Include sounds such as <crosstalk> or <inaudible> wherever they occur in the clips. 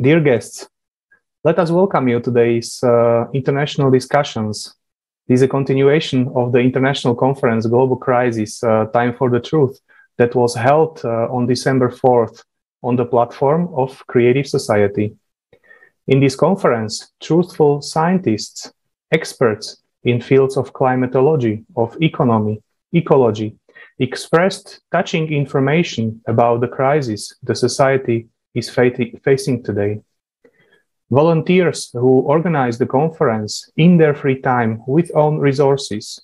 Dear guests, let us welcome you to today's uh, international discussions. This is a continuation of the international conference Global Crisis uh, Time for the Truth that was held uh, on December 4th on the platform of Creative Society. In this conference, truthful scientists, experts in fields of climatology, of economy, ecology, expressed touching information about the crisis the society is facing today. Volunteers who organized the conference in their free time with own resources,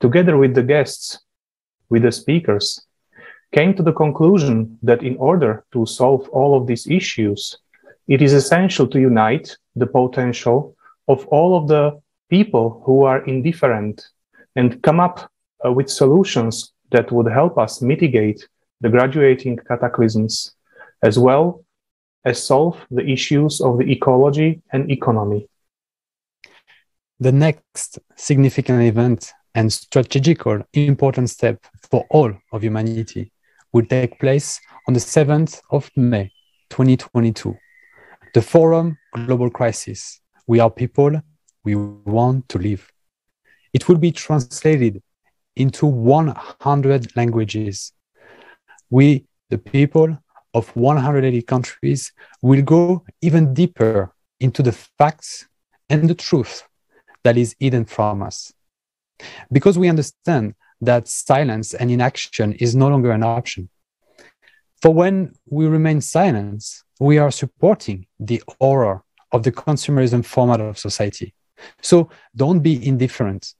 together with the guests, with the speakers, came to the conclusion that in order to solve all of these issues, it is essential to unite the potential of all of the people who are indifferent and come up uh, with solutions that would help us mitigate the graduating cataclysms as well as solve the issues of the ecology and economy. The next significant event and strategical important step for all of humanity will take place on the 7th of May 2022. The Forum Global Crisis. We are people, we want to live. It will be translated into 100 languages. We, the people, of 180 countries will go even deeper into the facts and the truth that is hidden from us. Because we understand that silence and inaction is no longer an option. For when we remain silent, we are supporting the horror of the consumerism format of society. So don't be indifferent.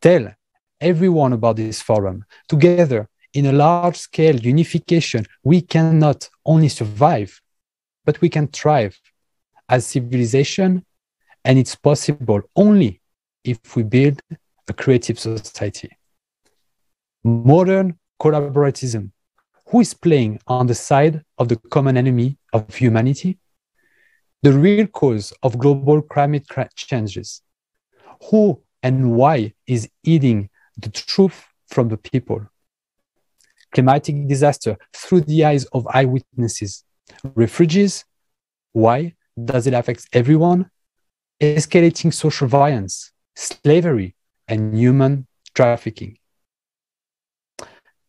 Tell everyone about this forum. Together, in a large scale unification, we cannot only survive, but we can thrive as civilization. And it's possible only if we build a creative society. Modern collaboratism. Who is playing on the side of the common enemy of humanity? The real cause of global climate changes. Who and why is eating the truth from the people? Climatic disaster through the eyes of eyewitnesses. Refugees, why does it affect everyone? Escalating social violence, slavery, and human trafficking.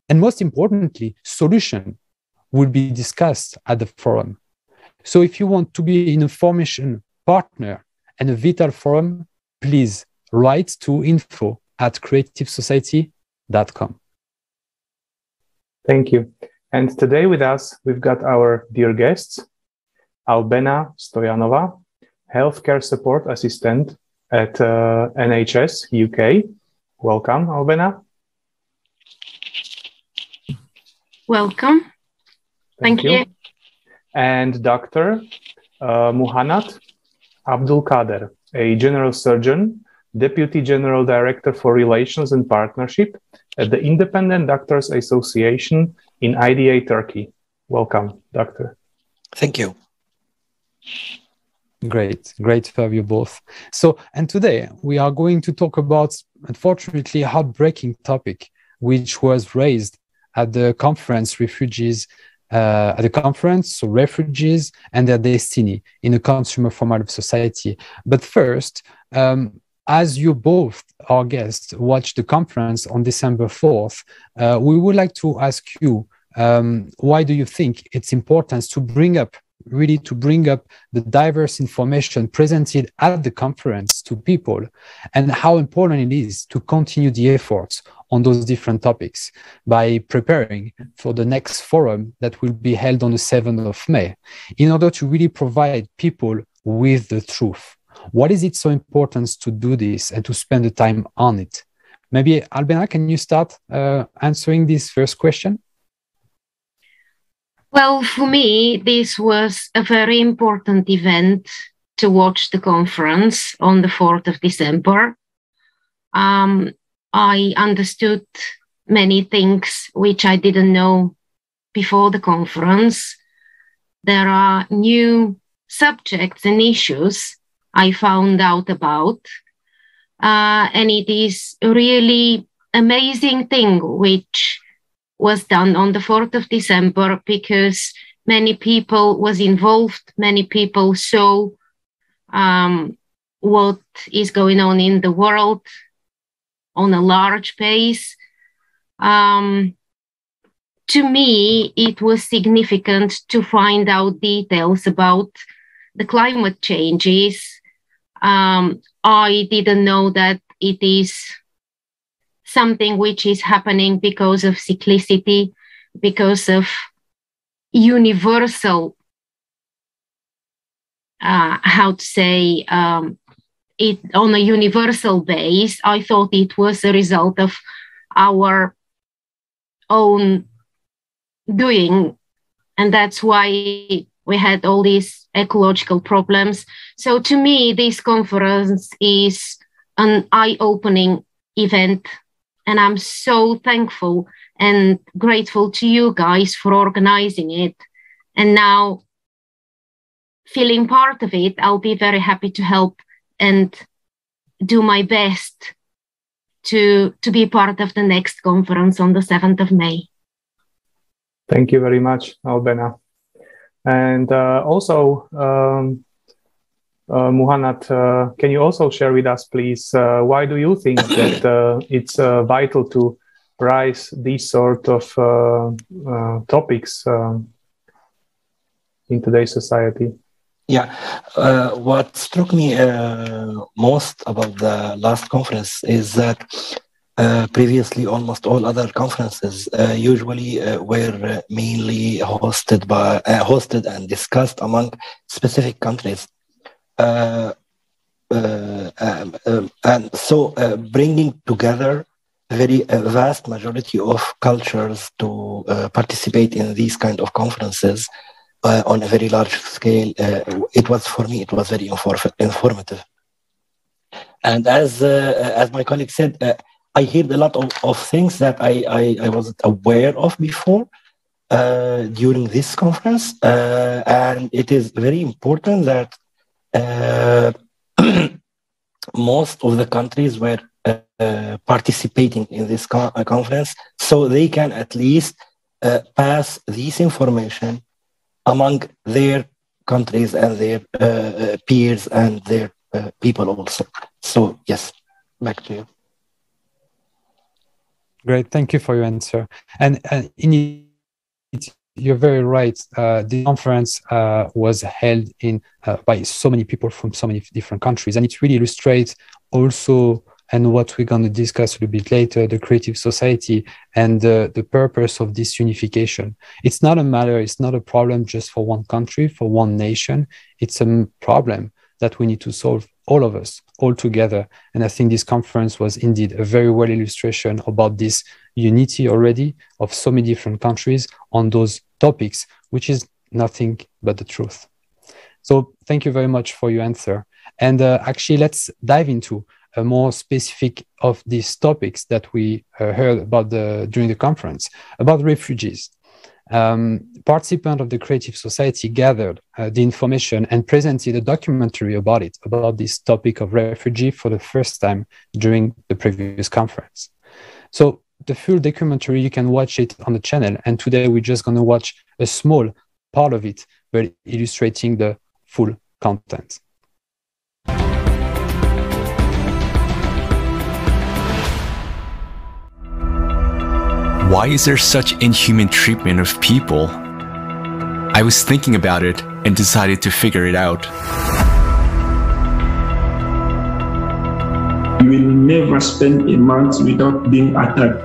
And most importantly, solution will be discussed at the forum. So if you want to be an information partner and a vital forum, please write to info at creativesociety.com. Thank you. And today with us, we've got our dear guests, Albena Stoyanova, Healthcare Support Assistant at uh, NHS UK. Welcome, Albena. Welcome. Thank, Thank you. you. And Dr. Uh, Muhannad Abdulkader, a general surgeon, Deputy General Director for Relations and Partnership at the Independent Doctors Association in IDA Turkey. Welcome, Doctor. Thank you. Great, great to have you both. So, and today we are going to talk about, unfortunately, a heartbreaking topic, which was raised at the conference refugees uh, at the conference, so refugees and their destiny in a consumer format of society. But first, um, as you both, our guests, watched the conference on December 4th, uh, we would like to ask you um, why do you think it's important to bring up really to bring up the diverse information presented at the conference to people and how important it is to continue the efforts on those different topics by preparing for the next forum that will be held on the 7th of May in order to really provide people with the truth what is it so important to do this and to spend the time on it? Maybe Albena, can you start uh, answering this first question? Well, for me, this was a very important event to watch the conference on the 4th of December. Um, I understood many things which I didn't know before the conference. There are new subjects and issues I found out about. Uh, and it is really amazing thing which was done on the 4th of December because many people was involved, many people saw um, what is going on in the world on a large pace. Um, to me, it was significant to find out details about the climate changes. Um, I didn't know that it is something which is happening because of cyclicity, because of universal, uh, how to say, um, it on a universal base. I thought it was a result of our own doing. And that's why we had all these ecological problems. So to me, this conference is an eye opening event. And I'm so thankful and grateful to you guys for organizing it. And now, feeling part of it, I'll be very happy to help and do my best to, to be part of the next conference on the 7th of May. Thank you very much, Albena. And uh, also, um, uh, Muhannad, uh, can you also share with us, please, uh, why do you think <coughs> that uh, it's uh, vital to raise these sort of uh, topics um, in today's society? Yeah, what struck me most about the last conference is that uh, previously, almost all other conferences uh, usually uh, were uh, mainly hosted by uh, hosted and discussed among specific countries, um, um, and so bringing together a very vast majority of cultures to participate in these kind of conferences on a very large scale. it was for me, it was very informative. And as as my colleague said I heard a lot of, of things that I, I, I wasn't aware of before uh, during this conference. Uh, and it is very important that uh, <clears throat> most of the countries were uh, participating in this uh, conference so they can at least uh, pass this information among their countries and their peers and their people also. So, yes, back to you. Great, thank you for your answer. And, and in it, you're very right. Uh, the conference uh, was held in uh, by so many people from so many different countries, and it really illustrates also and what we're going to discuss a little bit later the creative society and the purpose of this unification it's not a matter it's not a problem just for one country for one nation it's a problem that we need to solve all of us all together. And I think this conference was indeed a very well illustration about this unity already of so many different countries on those topics, which is nothing but the truth. So thank you very much for your answer. And uh, actually, let's dive into a more specific of these topics that we uh, heard about the, during the conference about refugees um, participants of the Creative Society gathered uh, the information and presented a documentary about it, about this topic of refugee for the first time during the previous conference. So the full documentary, you can watch it on the channel. And today we're just going to watch a small part of it, but illustrating the full content. Why is there such inhuman treatment of people? I was thinking about it and decided to figure it out. You will never spend a month without being attacked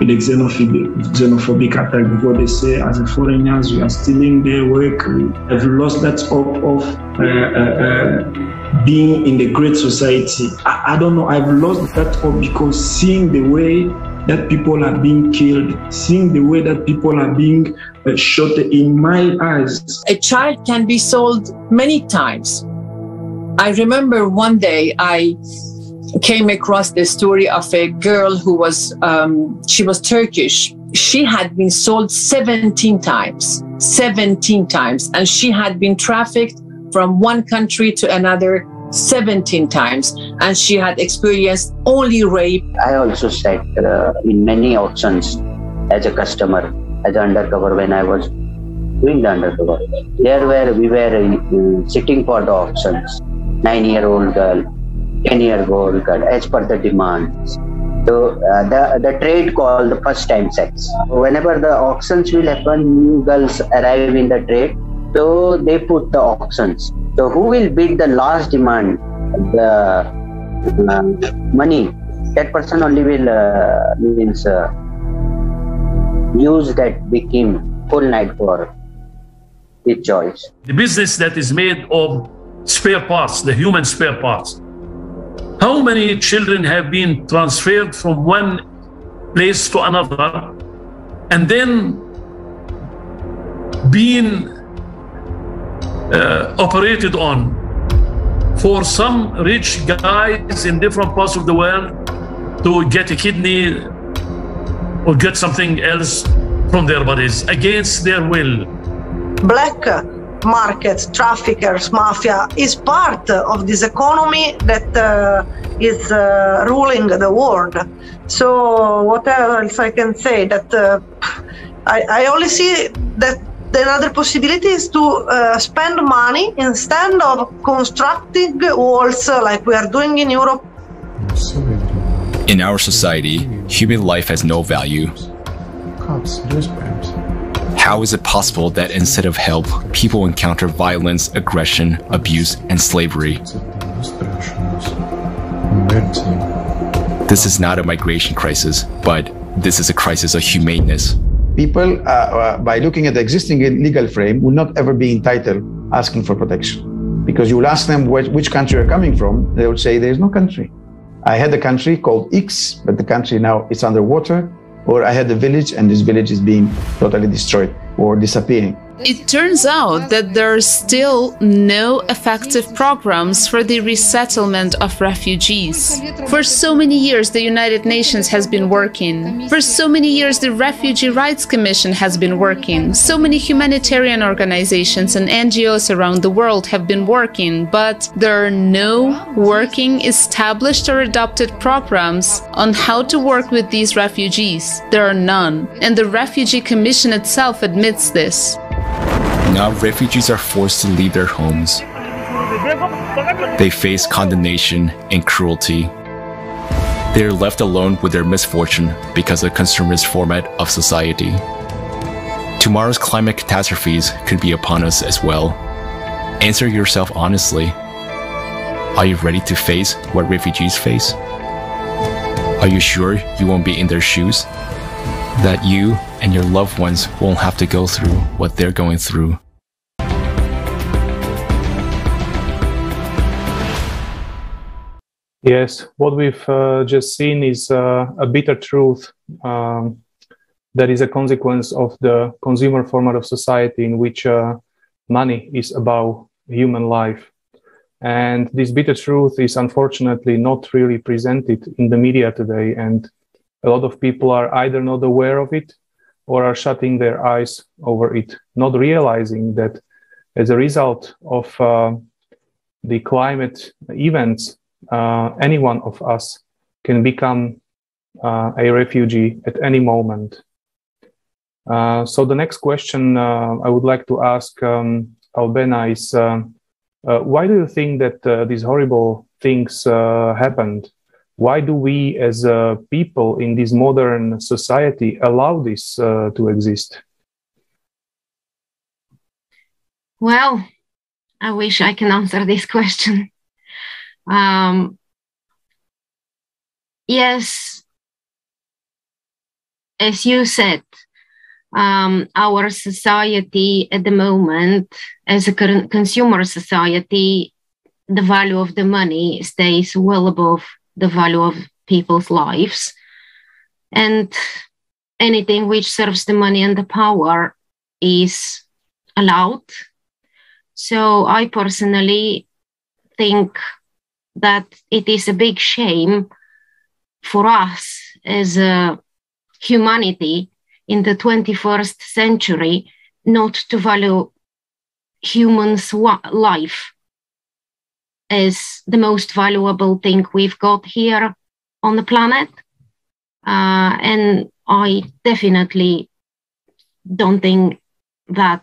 with a xenophobic, xenophobic attack because they say as a foreigners we are stealing their work. I've lost that hope of uh, uh, uh, being in the great society. I, I don't know. I've lost that hope because seeing the way that people are being killed, seeing the way that people are being uh, shot in my eyes. A child can be sold many times. I remember one day I came across the story of a girl who was, um, she was Turkish. She had been sold 17 times, 17 times, and she had been trafficked from one country to another 17 times and she had experienced only rape. I also sat uh, in many auctions as a customer, as undercover when I was doing the undercover. There where we were uh, sitting for the auctions, nine-year-old girl, ten-year-old girl, as per the demands. So uh, the the trade called the first time sex. Whenever the auctions will happen, new girls arrive in the trade. So they put the auctions. So who will bid the last demand, the uh, money? That person only will uh, means uh, use that became full night for the choice. The business that is made of spare parts, the human spare parts. How many children have been transferred from one place to another and then being uh, operated on for some rich guys in different parts of the world to get a kidney or get something else from their bodies against their will. Black market, traffickers, mafia is part of this economy that uh, is uh, ruling the world. So what else I can say? That uh, I, I only see that the other possibility is to uh, spend money instead of constructing walls like we are doing in Europe. In our society, human life has no value. How is it possible that instead of help, people encounter violence, aggression, abuse, and slavery? This is not a migration crisis, but this is a crisis of humaneness. People, uh, uh, by looking at the existing legal frame, will not ever be entitled asking for protection. Because you will ask them which, which country you're coming from, they would say there is no country. I had a country called X, but the country now is underwater or I had a village and this village is being totally destroyed or disappearing. It turns out that there are still no effective programs for the resettlement of refugees. For so many years, the United Nations has been working. For so many years, the Refugee Rights Commission has been working. So many humanitarian organizations and NGOs around the world have been working, but there are no working, established, or adopted programs on how to work with these refugees. There are none. And the Refugee Commission itself admits this. Now refugees are forced to leave their homes. They face condemnation and cruelty. They are left alone with their misfortune because of the consumerist format of society. Tomorrow's climate catastrophes could be upon us as well. Answer yourself honestly. Are you ready to face what refugees face? Are you sure you won't be in their shoes? That you and your loved ones won't have to go through what they're going through. Yes, what we've uh, just seen is uh, a bitter truth um, that is a consequence of the consumer format of society in which uh, money is above human life. And this bitter truth is unfortunately not really presented in the media today. And a lot of people are either not aware of it or are shutting their eyes over it, not realizing that as a result of uh, the climate events, uh, any one of us can become uh, a refugee at any moment. Uh, so the next question uh, I would like to ask um, Albena is, uh, why do you think that these horrible things happened? Why do we as people in this modern society allow this to exist? Well, I wish I can answer this <laughs> question. Um, yes, as you said, um, our society at the moment, as a consumer society, the value of the money stays well above the value of people's lives. And anything which serves the money and the power is allowed. So I personally think that it is a big shame for us as a humanity in the 21st century not to value humans' life as the most valuable thing we've got here on the planet. Uh, and I definitely don't think that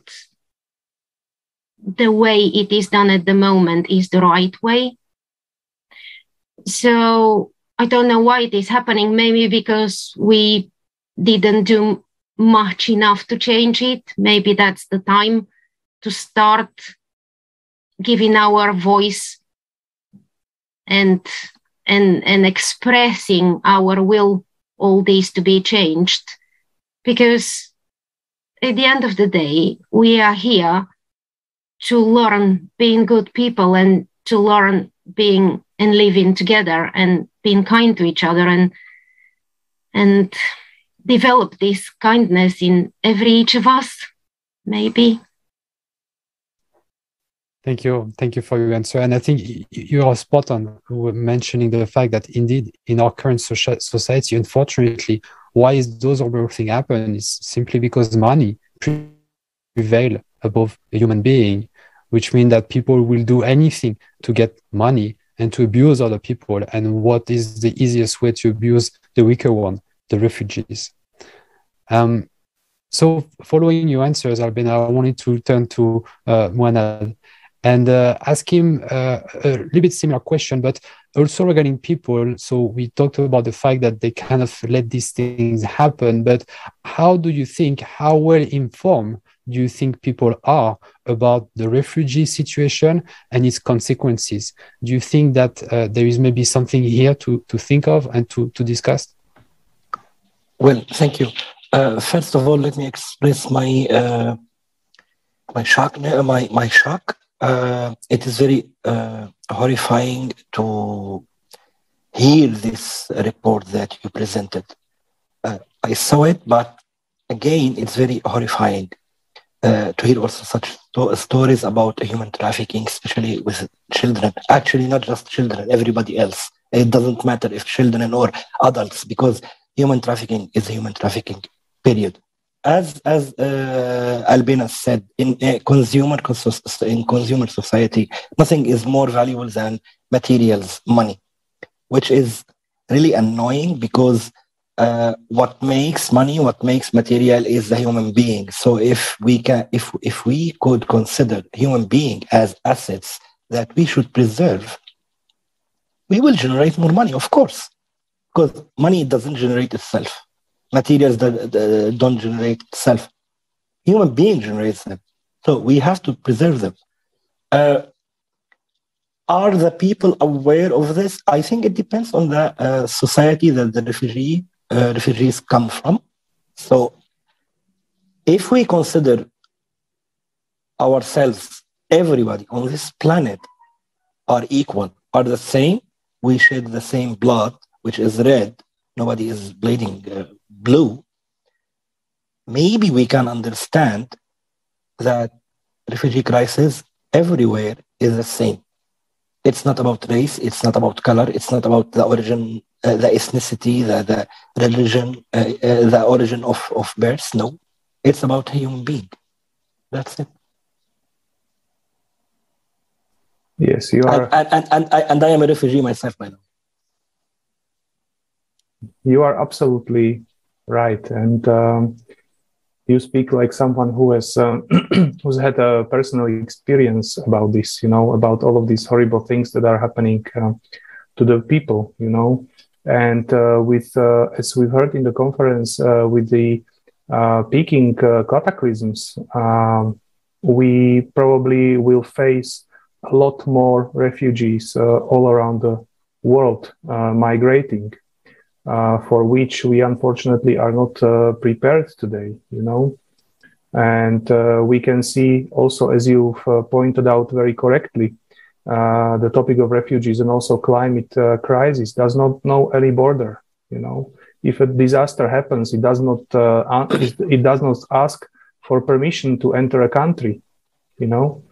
the way it is done at the moment is the right way. So I don't know why it is happening. Maybe because we didn't do much enough to change it. Maybe that's the time to start giving our voice and and and expressing our will all these to be changed. Because at the end of the day we are here to learn being good people and to learn being and living together and being kind to each other and and develop this kindness in every each of us maybe Thank you. Thank you for your answer. And I think you are spot on mentioning the fact that indeed in our current society, unfortunately, why is those horrible things happen is simply because money prevail above a human being, which means that people will do anything to get money and to abuse other people. And what is the easiest way to abuse the weaker one, the refugees? Um, so, following your answers, Albena, I wanted to turn to uh, Muhannad and uh, ask him uh, a little bit similar question, but also regarding people. So we talked about the fact that they kind of let these things happen, but how do you think, how well informed do you think people are about the refugee situation and its consequences? Do you think that uh, there is maybe something here to, to think of and to, to discuss? Well, thank you. Uh, first of all, let me express my uh, my shock, my my shock uh, it is very uh, horrifying to hear this report that you presented. Uh, I saw it, but again, it's very horrifying uh, to hear also such sto- stories about human trafficking, especially with children. Actually, not just children, everybody else. It doesn't matter if children or adults, because human trafficking is human trafficking, period as as uh, Albena said, in consumer in consumer society, nothing is more valuable than materials, money, which is really annoying because uh, what makes money, what makes material, is the human being. So if we can, if if we could consider human being as assets that we should preserve, we will generate more money, of course, because money doesn't generate itself materials that, that don't generate self. Human being generates them. So we have to preserve them. Uh, are the people aware of this? I think it depends on the uh, society that the refugee uh, refugees come from. So if we consider ourselves, everybody on this planet are equal, are the same, we shed the same blood, which is red. Nobody is bleeding uh, blue, maybe we can understand that refugee crisis everywhere is the same. It's not about race, it's not about color, it's not about the origin, uh, the ethnicity, the, the religion, uh, uh, the origin of, of birth. No, it's about a human being. That's it. Yes, you are. And, and, and, and, and I am a refugee myself, by the way. You are absolutely Right, and um, you speak like someone who has uh, <clears throat> who's had a personal experience about this. You know, about all of these horrible things that are happening uh, to the people. You know, and uh, with uh, as we've heard in the conference uh, with the uh, peaking cataclysms, um, we probably will face a lot more refugees all around the world migrating uh, for which we unfortunately are not uh, prepared today, you know. And uh, we can see also, as you've uh, pointed out very correctly, uh, the topic of refugees and also climate uh, crisis does not know any border, you know. If a disaster happens, it does not it does not ask for permission to enter a country, you know.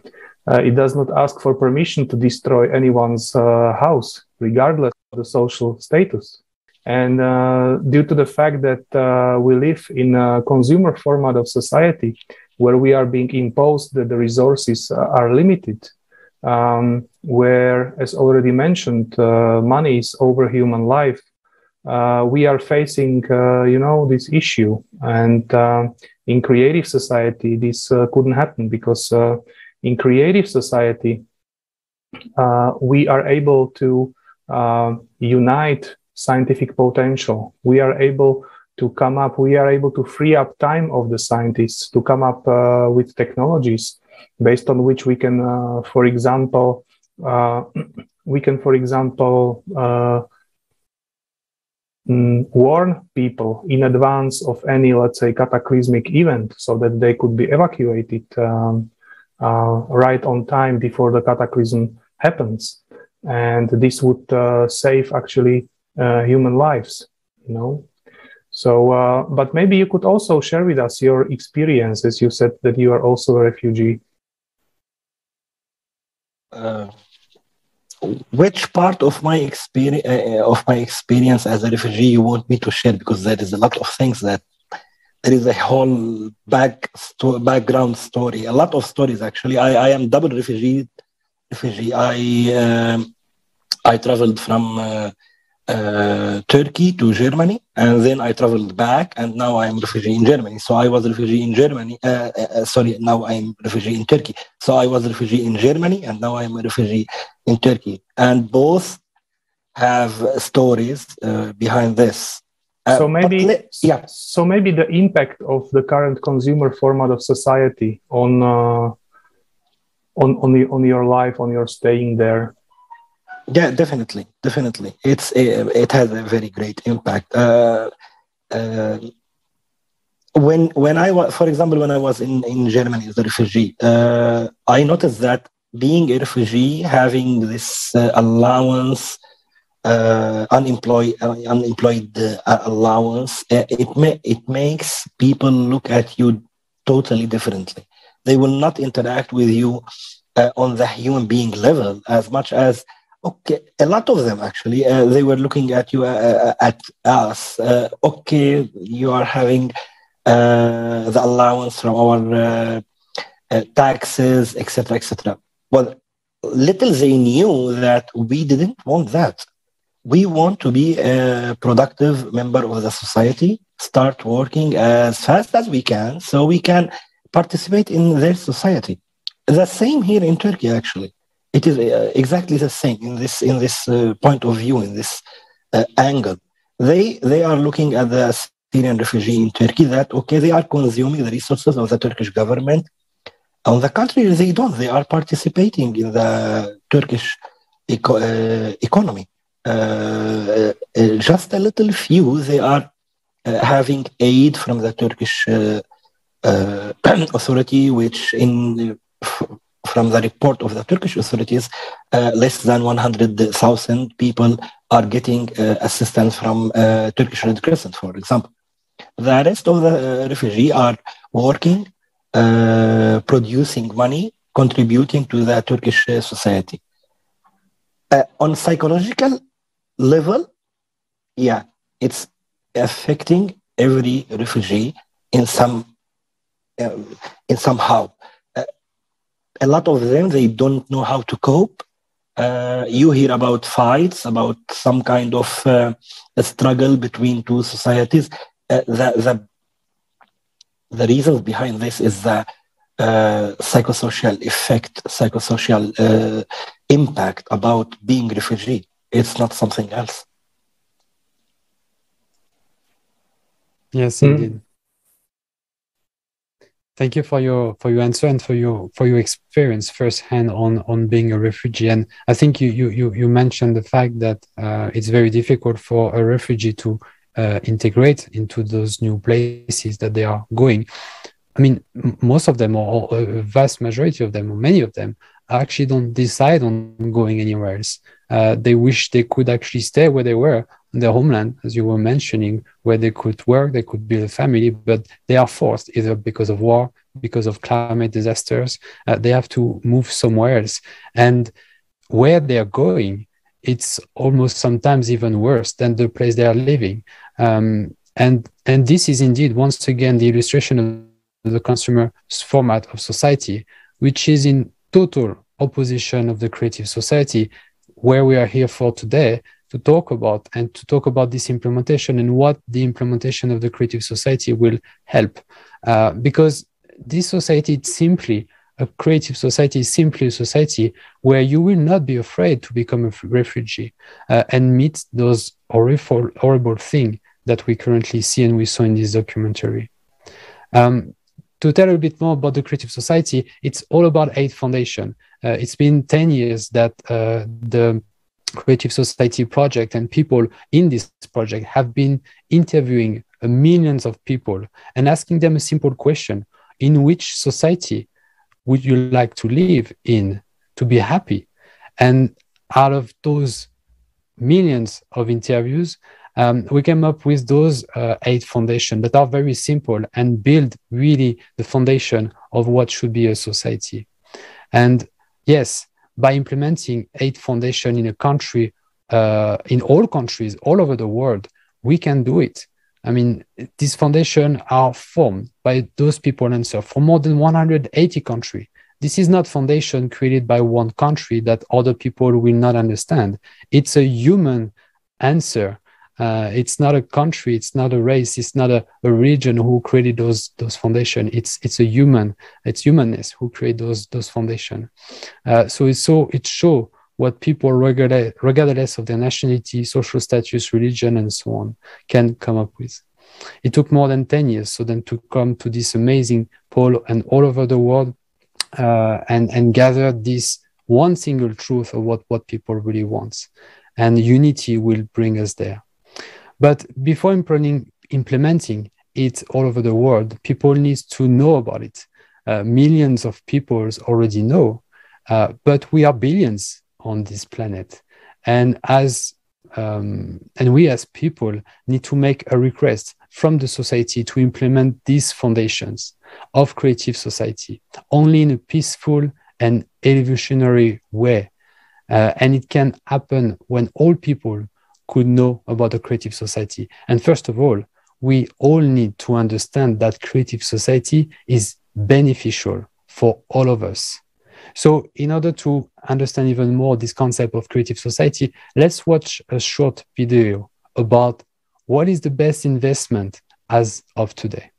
it does not ask for permission to destroy anyone's house, regardless of the social status and uh, due to the fact that uh, we live in a consumer format of society where we are being imposed that the resources uh, are limited, um, where, as already mentioned, uh, money is over human life, uh, we are facing, uh, you know, this issue. And in creative society, this couldn't happen because in creative society, we are able to unite scientific potential. We are able to come up, we are able to free up time of the scientists to come up uh, with technologies based on which we can, uh, for example, <clears throat> we can, for example, mm, warn people in advance of any, let's say, cataclysmic event so that they could be evacuated um, uh, right on time before the cataclysm happens. And this would uh, save actually uh, human lives, you know. So, uh, but maybe you could also share with us your experiences. You said that you are also a refugee. Uh, which part of my experience uh, of my experience as a refugee you want me to share because there is a lot of things that there is a whole back sto- background story a lot of stories actually i, I am double refugee refugee i um, i traveled from uh, Turkey to Germany, and then I traveled back, and now I'm refugee in Germany. So I was refugee in Germany. Uh, uh, uh, sorry, now I'm refugee in Turkey. So I was refugee in Germany, and now I'm a refugee in Turkey, and both have stories uh, behind this. So maybe, yeah. So maybe the impact of the current consumer format of society on on on, the, on your life, on your staying there yeah definitely definitely. It's a, it has a very great impact. Uh, uh, when when i was for example when i was in in germany as a refugee uh, i noticed that being a refugee having this uh, allowance uh, unemployed uh, unemployed allowance it may it makes people look at you totally differently. They will not interact with you on the human being level as much as Okay, a lot of them actually. Uh, they were looking at you, uh, uh at us. Uh, okay, you are having uh, the allowance from our uh, taxes, etc., etc. Well, little they knew that we didn't want that. We want to be a productive member of the society, start working as fast as we can, so we can participate in their society. The same here in Turkey, actually it is uh, exactly the same in this in this uh, point of view in this uh, angle. They they are looking at the syrian refugee in turkey that okay they are consuming the resources of the turkish government. On the contrary they don't. They are participating in the turkish eco- uh, economy. Uh, uh, just a little few they are having aid from the turkish <clears throat> authority which in from the report of the Turkish authorities, uh, less than 100,000 people are getting uh, assistance from uh, Turkish Red Crescent, for example. The rest of the uh, refugees are working, uh, producing money, contributing to the Turkish uh, society. on psychological level, yeah, it's affecting every refugee in some in somehow a lot of them they don't know how to cope. Uh, you hear about fights about some kind of uh, a struggle between two societies. Uh, the, the, the reasons behind this is the uh, psychosocial effect psychosocial uh, impact about being refugee. It's not something else. Yes indeed. mm. Thank you for your for your answer and for your for your experience firsthand on on being a refugee. And I think you you you, you mentioned the fact that uh, it's very difficult for a refugee to uh, integrate into those new places that they are going. I mean, most of them, or a vast majority of them, or many of them, actually don't decide on going anywhere else. Uh, they wish they could actually stay where they were in their homeland, as you were mentioning, where they could work, they could build a family, but they are forced either because of war, because of climate disasters. Uh, they have to move somewhere else. And where they are going, it's almost sometimes even worse than the place they are living. Um, and, and this is indeed, once again, the illustration of the consumer format of society, which is in total opposition of the creative society where we are here for today to talk about and to talk about this implementation and what the implementation of the creative society will help uh, because this society is simply a creative society is simply a society where you will not be afraid to become a refugee uh, and meet those horrible, horrible things that we currently see and we saw in this documentary. Um, to tell a bit more about the Creative Society, it's all about eight Foundation. Uh, it's been 10 years that uh, the Creative Society project and people in this project have been interviewing millions of people and asking them a simple question in which society would you like to live in to be happy? And out of those millions of interviews, um, we came up with those uh, eight foundations that are very simple and build really the foundation of what should be a society. And yes, by implementing eight foundation in a country, uh, in all countries all over the world, we can do it. I mean, these foundations are formed by those people and so for more than 180 countries. This is not foundation created by one country that other people will not understand. It's a human answer. Uh, it's not a country. It's not a race. It's not a, a region who created those those foundation. It's it's a human. It's humanness who create those those foundation. Uh, so it's so it show what people, regardless of their nationality, social status, religion, and so on, can come up with. It took more than 10 years so then to come to this amazing poll and all over the world uh, and, and gather this one single truth of what, what people really want. And unity will bring us there. But before implementing, it all over the world, people need to know about it. Uh, millions of people already know, uh, but we are billions on this planet and as um, and we as people need to make a request from the society to implement these foundations of creative society only in a peaceful and evolutionary way uh, and it can happen when all people could know about the creative society and first of all we all need to understand that creative society is beneficial for all of us so, in order to understand even more this concept of creative society, let's watch a short video about what is the best investment as of today.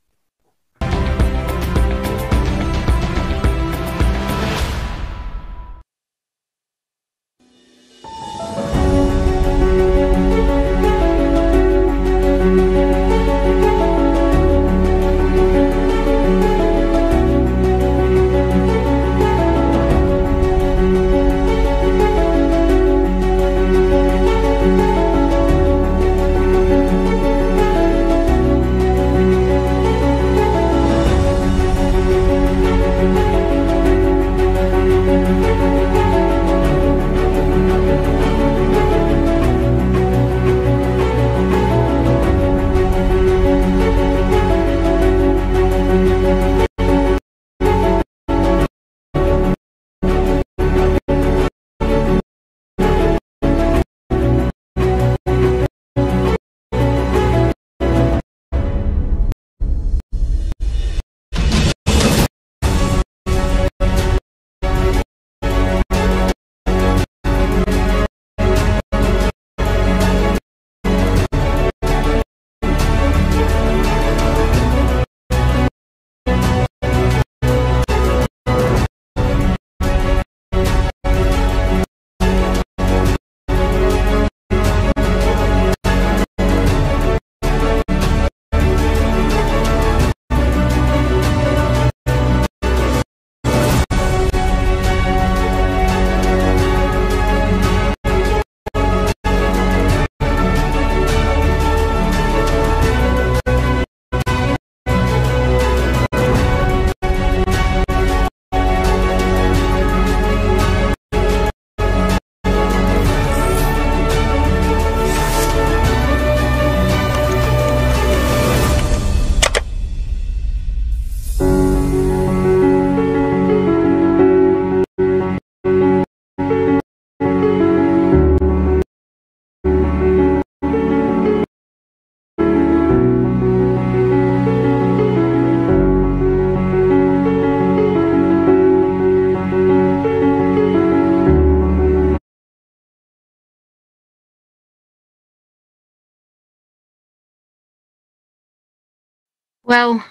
Well,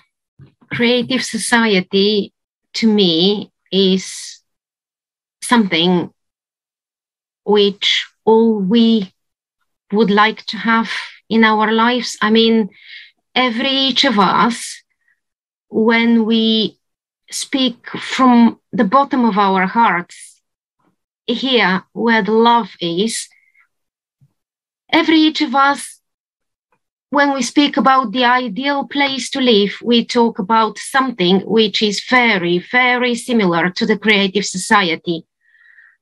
creative society to me is something which all we would like to have in our lives. I mean, every each of us, when we speak from the bottom of our hearts, here where the love is, every each of us, when we speak about the ideal place to live, we talk about something which is very, very similar to the creative society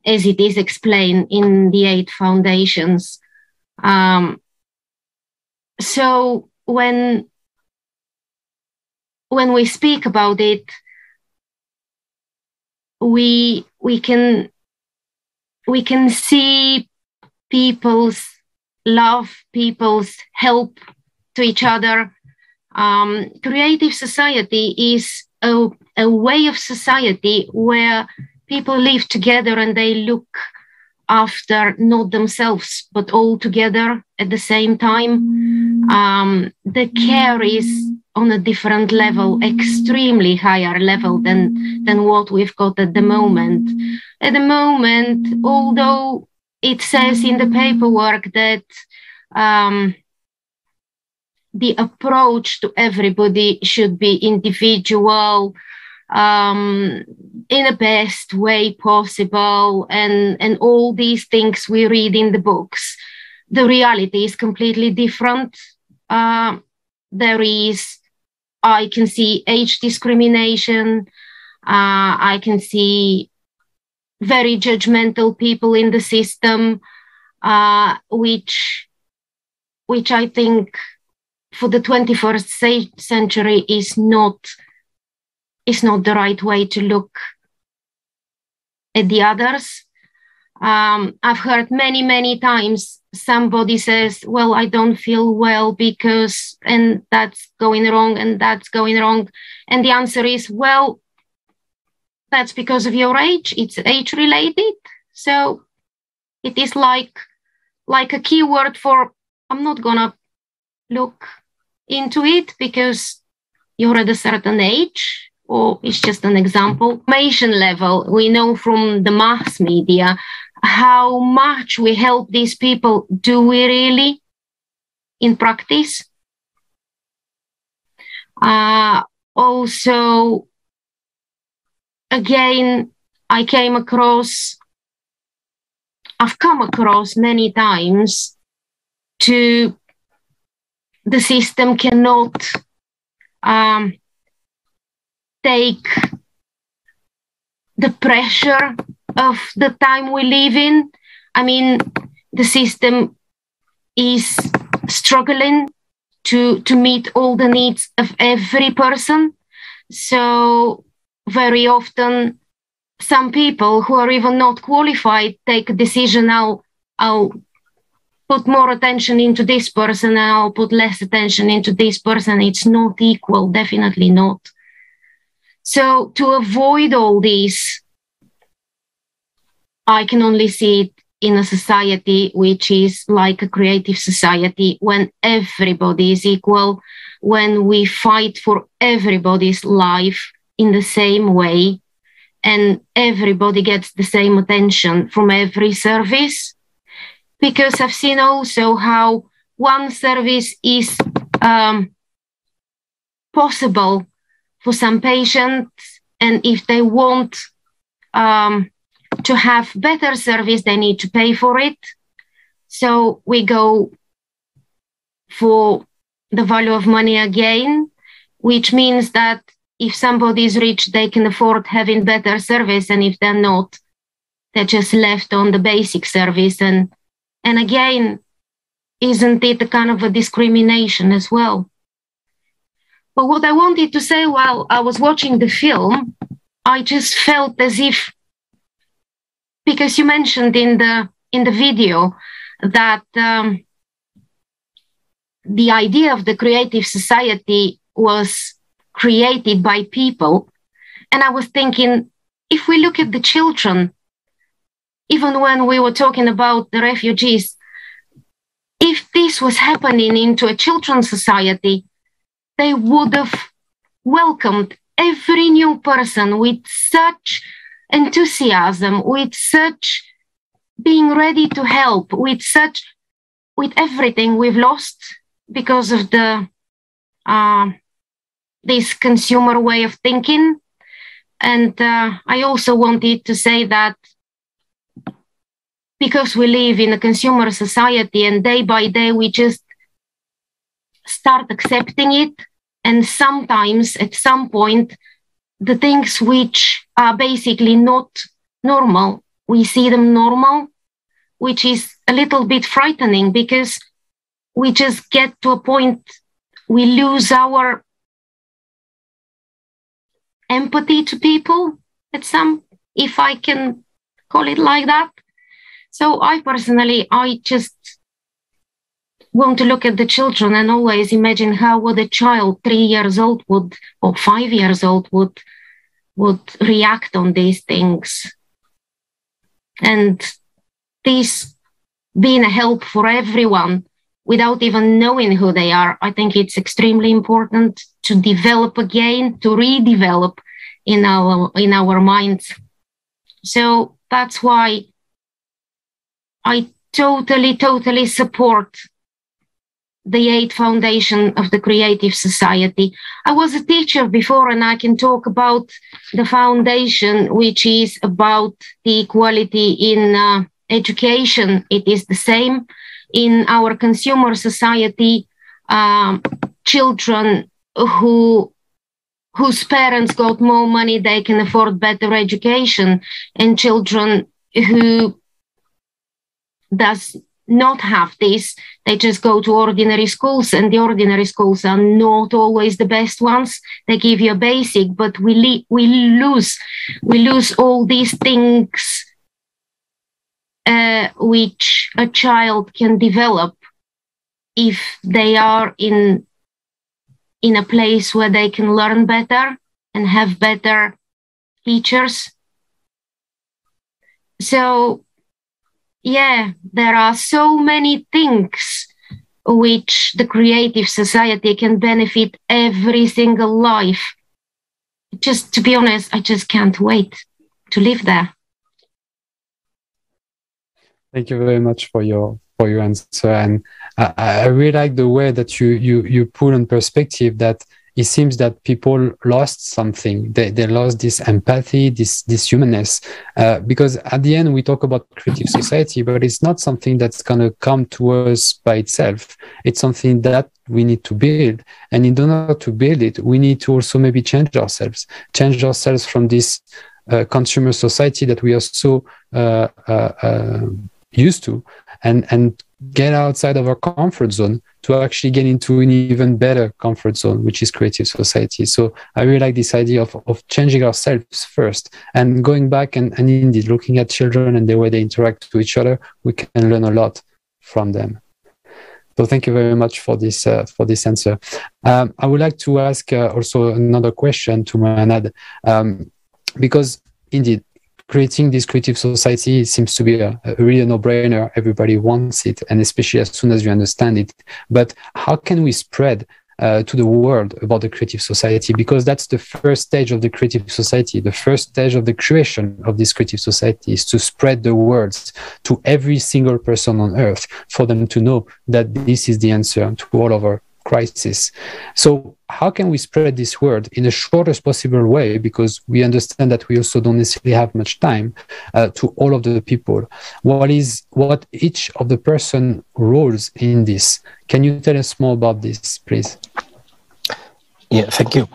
as it is explained in the eight foundations. Um, so when when we speak about it, we we can we can see people's love, people's help to each other. Um, creative society is a, a way of society where people live together and they look after not themselves but all together at the same time um, the care is on a different level extremely higher level than than what we've got at the moment at the moment although it says in the paperwork that um, the approach to everybody should be individual um, in the best way possible and and all these things we read in the books. The reality is completely different. Uh, there is i can see age discrimination. Uh, i can see very judgmental people in the system uh, which which i think for the 21st century is not is not the right way to look at the others. Um, I've heard many, many times somebody says, Well, I don't feel well because, and that's going wrong, and that's going wrong. And the answer is, Well, that's because of your age. It's age related. So it is like, like a keyword for, I'm not going to look into it because you're at a certain age or it's just an example. Information level, we know from the mass media how much we help these people. Do we really in practice? Uh, also, again, I came across, I've come across many times to the system cannot um, take the pressure of the time we live in. I mean, the system is struggling to, to meet all the needs of every person. So, very often, some people who are even not qualified take a decision I'll, I'll put more attention into this person and I'll put less attention into this person. It's not equal, definitely not. So to avoid all this, I can only see it in a society which is like a creative society when everybody is equal, when we fight for everybody's life in the same way, and everybody gets the same attention from every service. Because I've seen also how one service is um, possible for some patients. And if they want um, to have better service, they need to pay for it. So we go for the value of money again, which means that if somebody is rich, they can afford having better service. And if they're not, they're just left on the basic service. And, and again, isn't it a kind of a discrimination as well? But what I wanted to say while I was watching the film, I just felt as if, because you mentioned in the in the video that um, the idea of the creative society was created by people, and I was thinking, if we look at the children, even when we were talking about the refugees, if this was happening into a children's society, they would have welcomed every new person with such enthusiasm, with such being ready to help, with such, with everything we've lost because of the uh, this consumer way of thinking. And uh, I also wanted to say that because we live in a consumer society and day by day we just start accepting it. And sometimes at some point, the things which are basically not normal, we see them normal, which is a little bit frightening because we just get to a point we lose our empathy to people at some if i can call it like that so i personally i just want to look at the children and always imagine how would a child three years old would or five years old would would react on these things. And this being a help for everyone without even knowing who they are i think it's extremely important to develop again to redevelop in our in our minds. So that's why i totally totally support the eight foundation of the creative society. I was a teacher before and i can talk about the foundation which is about the equality in uh, education. It is the same in our consumer society um, children who whose parents got more money they can afford better education and children who does not have this. They just go to ordinary schools and the ordinary schools are not always the best ones. They give you a basic but we le- we lose we lose all these things uh, which a child can develop if they are in in a place where they can learn better and have better teachers. So yeah, there are so many things which the creative society can benefit every single life. Just to be honest, I just can't wait to live there. Thank you very much for your for your answer, and I, I really like the way that you you you put in perspective that it seems that people lost something. They, they lost this empathy, this this humanness. Uh, because at the end we talk about creative society, but it's not something that's gonna come to us by itself. It's something that we need to build. And in order to build it, we need to also maybe change ourselves, change ourselves from this uh, consumer society that we are so uh, uh, uh used to, and and get outside of our comfort zone to actually get into an even better comfort zone, which is creative society. So I really like this idea of, of changing ourselves first and going back and, and indeed looking at children and the way they interact with each other, we can learn a lot from them. So thank you very much for this uh, for this answer. Um, I would like to ask uh, also another question to Muhannad, um, because indeed creating this creative society seems to be a, a really no-brainer. Everybody wants it, and especially as soon as you understand it. But how can we spread uh, to the world about the creative society because that's the first stage of the creative society. The first stage of the creation of this creative society is to spread the words to every single person on earth for them to know that this is the answer to all of our crisis. So, how can we spread this word in the shortest possible way? Because we understand that we also don't necessarily have much time uh, to all of the people. What is what each of the person roles in this? Can you tell us more about this, please? Yeah, thank you.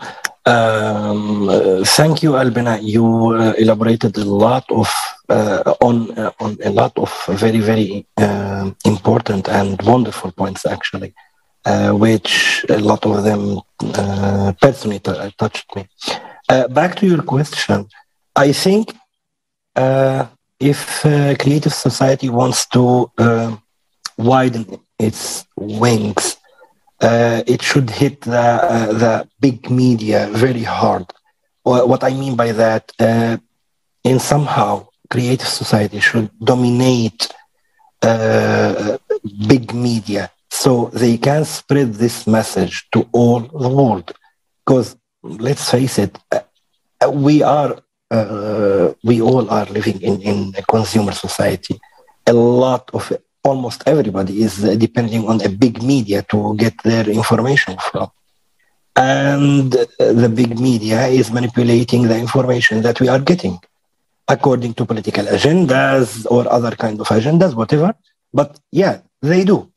Um, uh, thank you, Albena. You uh, elaborated a lot of uh, on uh, on a lot of very very uh, important and wonderful points actually uh, which a lot of them uh, personally t- touched me. Uh, back to your question, I think uh, if uh, creative society wants to uh, widen its wings, it should hit the, the big media very hard. What I mean by that, in somehow creative society should dominate big media so they can spread this message to all the world. Because let's face it, uh, we are, uh, we all are living in, in a consumer society. A lot of, almost everybody is depending on a big media to get their information from. And the big media is manipulating the information that we are getting according to political agendas or other kind of agendas, whatever. But yeah, they do.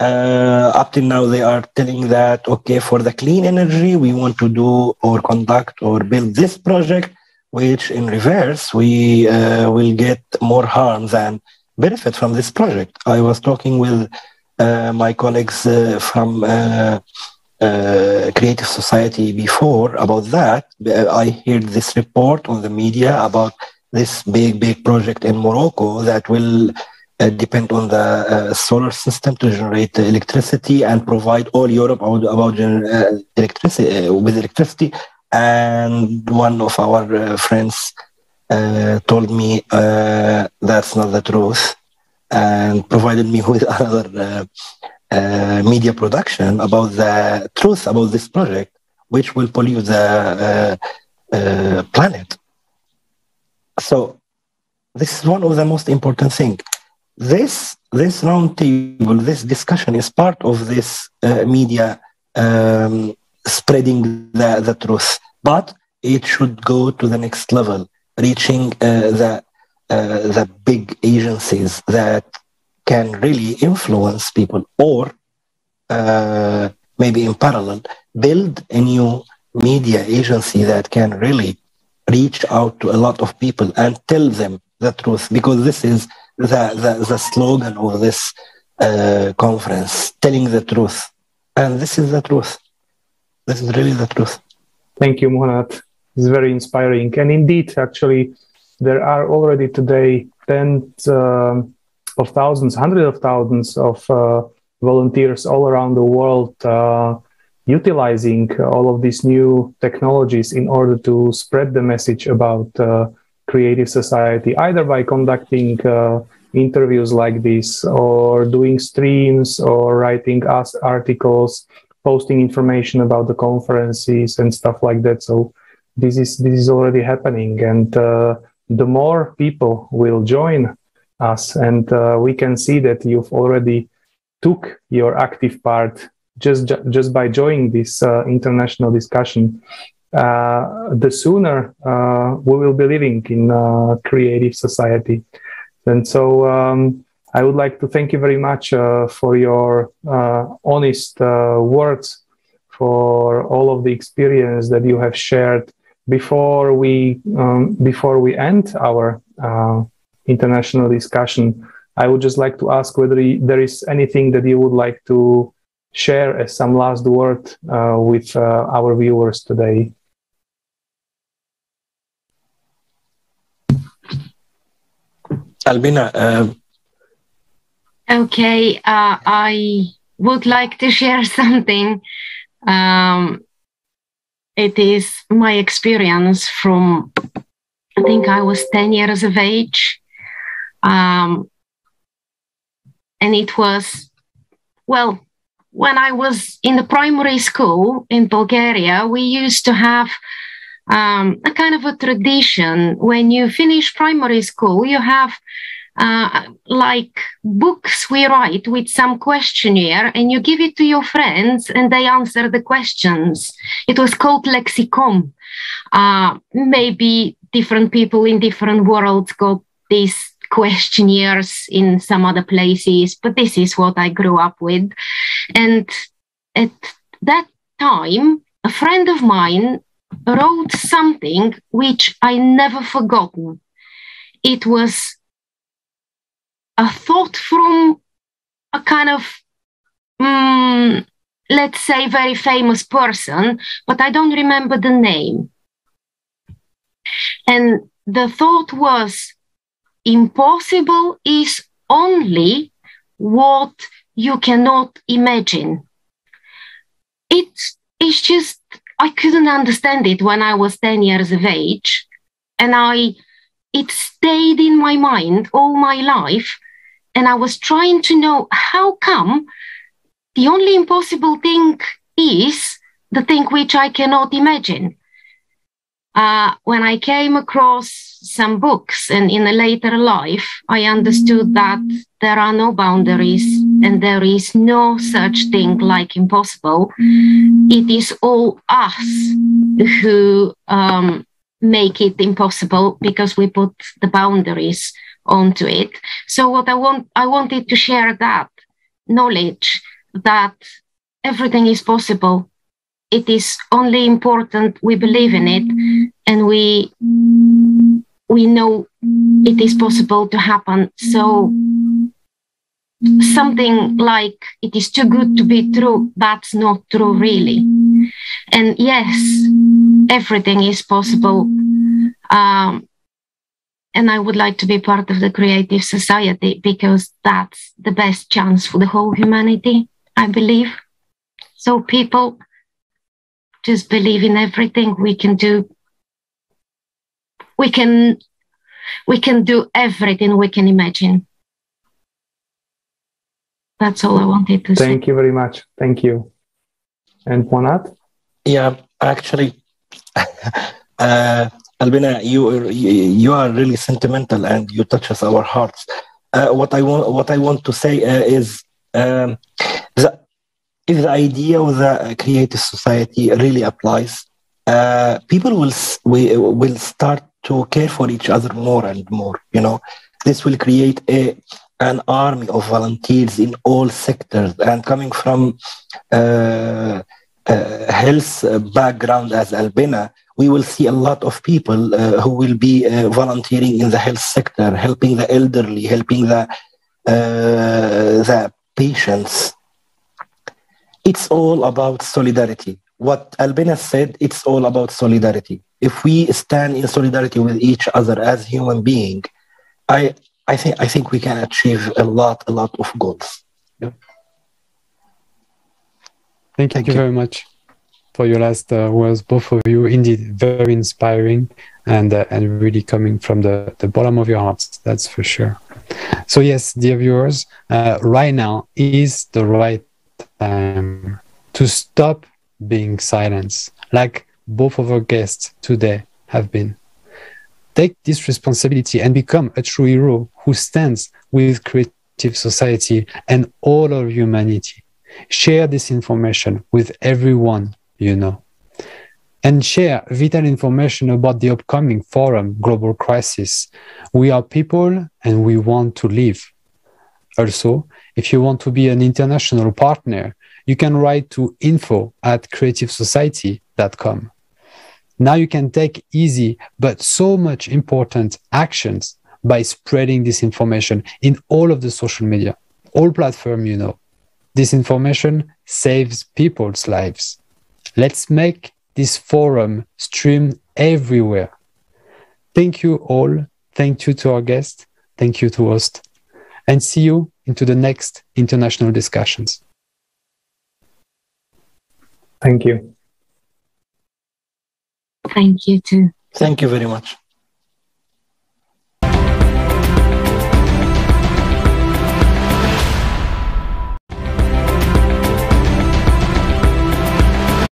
Uh, up till now, they are telling that, okay, for the clean energy, we want to do or conduct or build this project, which in reverse, we uh, will get more harm than benefit from this project. I was talking with uh, my colleagues uh, from uh, uh, Creative Society before about that. I heard this report on the media about this big, big project in Morocco that will depend on the uh, solar system to generate electricity and provide all Europe about, about uh, electricity with electricity. And one of our friends told me that's not the truth and provided me with <laughs> another uh, media production about the truth about this project, which will pollute the uh, uh, planet. So this is one of the most important things. This this roundtable, this discussion is part of this uh, media um, spreading the, the truth, but it should go to the next level, reaching uh, the uh, the big agencies that can really influence people, or uh, maybe in parallel, build a new media agency that can really reach out to a lot of people and tell them the truth. Because this is the, the, the slogan of this uh, conference telling the truth. And this is the truth. This is really the truth. Thank you Muhannad. It's very inspiring. And indeed actually there are already today tens uh, of thousands hundreds of thousands of uh, volunteers all around the world uh, utilizing all of these new technologies in order to spread the message about uh, creative society, either by conducting uh, interviews like this, or doing streams, or writing us articles, posting information about the conferences and stuff like that. So this is this is already happening, and uh, the more people will join us, and uh, we can see that you've already took your active part just just by joining this uh, international discussion, the sooner uh, we will be living in a creative society. And so um, I would like to thank you very much uh, for your uh, honest uh, words, for all of the experience that you have shared. Before we um, before we end our international discussion, I would just like to ask whether there is anything that you would like to share as some last word uh, with uh, our viewers today? Albena. Um... Okay, uh, I would like to <laughs> share something. Um, it is my experience from, I think I was 10 years of age. Um, and it was, well, when I was in the primary school in Bulgaria, we used to have um, a kind of a tradition. When you finish primary school, you have uh, like books we write with some questionnaire and you give it to your friends and they answer the questions. It was called lexicon. Uh, maybe different people in different worlds got these questionnaires in some other places, but this is what I grew up with. And at that time, a friend of mine wrote something which I never forgotten. It was a thought from a kind of, um, let's say, very famous person, but I don't remember the name. And the thought was impossible is only what you cannot imagine. It's, it's just, I couldn't understand it when I was 10 years of age. And I, it stayed in my mind all my life. And I was trying to know how come the only impossible thing is the thing which I cannot imagine. Uh, when I came across some books and in a later life, I understood that there are no boundaries and there is no such thing like impossible. It is all us who um, make it impossible because we put the boundaries onto it. So what I want, I wanted to share that knowledge that everything is possible. It is only important we believe in it and we we know it is possible to happen. So something like it is too good to be true, that's not true really. And yes, everything is possible. Um, and I would like to be part of the creative society because that's the best chance for the whole humanity, I believe. So people just believe in everything we can do. We can we can do everything we can imagine. That's all I wanted to Thank say. Thank you very much. Thank you. And Muhannad? Yeah, actually, <laughs> uh, Albena, you you are really sentimental and you touch us our hearts. Uh, what I want what I want to say uh, is um, the, if the idea of the creative society really applies, uh, people will we will start to care for each other more and more. You know, this will create a an army of volunteers in all sectors and coming from uh, uh, health background as Albena, we will see a lot of people uh, who will be uh, volunteering in the health sector, helping the elderly, helping the uh, the patients. It's all about solidarity. What Albena said, it's all about solidarity. If we stand in solidarity with each other as human being, I I think I think we can achieve a lot a lot of goals. Yeah. Thank, Thank you, you, very much for your last uh, words, both of you. Indeed, very inspiring and uh, and really coming from the, the bottom of your hearts. That's for sure. So yes, dear viewers, uh, right now is the right time to stop being silent, like both of our guests today have been. Take this responsibility and become a true hero who stands with creative society and all of humanity. Share this information with everyone you know. And share vital information about the upcoming forum, Global Crisis. We are people and we want to live. Also, if you want to be an international partner, you can write to info at creativesociety.com. Now you can take easy but so much important actions by spreading this information in all of the social media, all platform you know. This information saves people's lives. Let's make this forum stream everywhere. Thank you all. Thank you to our guest. Thank you to host. And see you into the next international discussions. Thank you. Thank you too. Thank you very much.